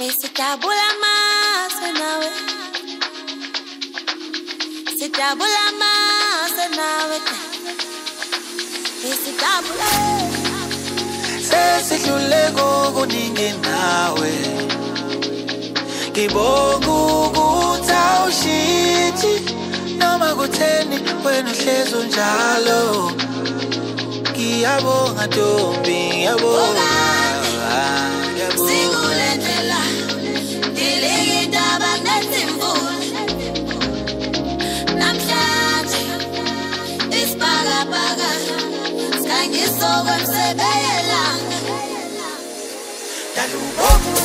Besidabula amazwe nawe Sidabula amazwe nawe Besidabula sesidlule kokuningi nawe. Ngibonga ukuthi awushintshi noma kutheni wena uhlezi unjalo. Ngiyabonga ntombi ngiyabonga. Hello.